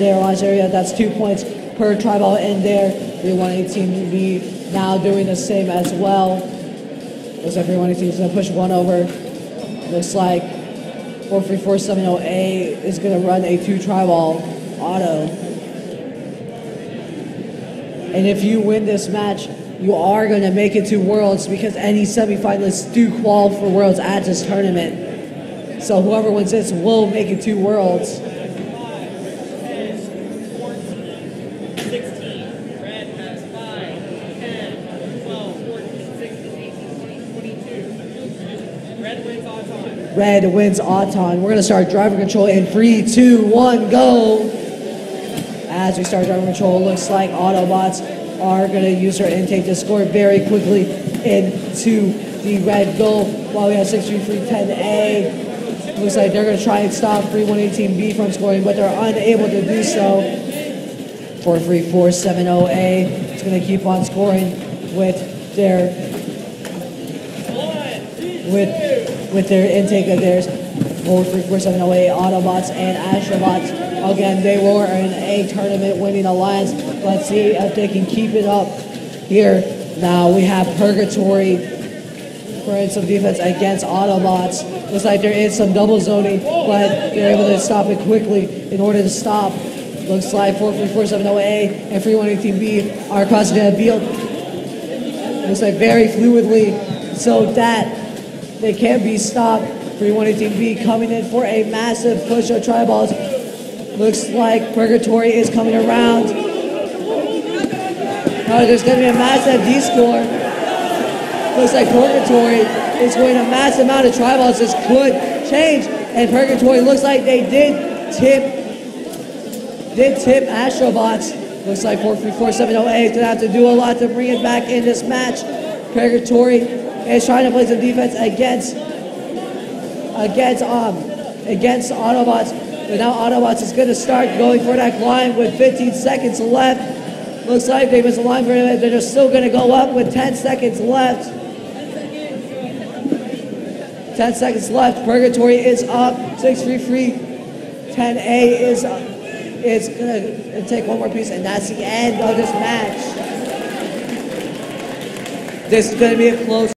their launch area. That's two points per triball in there. 3118B now doing the same as well. Looks like 3118 is going to push one over. Looks like 43470A is going to run a two triball auto. And if you win this match, you are going to make it to Worlds because any semifinalists do qualify for Worlds at this tournament. So whoever wins this will make it to Worlds. Red wins Auton. We're going to start driver control in three, two, one, go. As we start driver control, looks like Autobots are going to use their intake to score very quickly into the red goal while we have 63310A. Looks like they're going to try and stop 3118B from scoring, but they're unable to do so. 43470A is going to keep on scoring with their with with their intake of theirs. 43470A Autobots and Astrobots. Again, they were in a tournament winning alliance. Let's see if they can keep it up here. Now we have Purgatory for some defense against Autobots. Looks like there is some double zoning, but they're able to stop it quickly in order to stop. Looks like 43470A and 3118B are crossing the field. Looks like very fluidly so that they can't be stopped. 3118B coming in for a massive push of triballs. Looks like Purgatory is coming around. Oh, there's going to be a massive descore. Looks like Purgatory is going a massive amount of triballs. This could change. And Purgatory looks like they did tip did tip Astrobots. Looks like 43470A is going to have to do a lot to bring it back in this match. Purgatory is trying to play some defense against against um against Autobots. But now Autobots is going to start going for that climb with 15 seconds left. Looks like they missed a line for it. They're just still going to go up with 10 seconds left. 10 seconds left. Purgatory is up. 633. 10A is up. It's going to take one more piece, and that's the end of this match. This is going to be a close.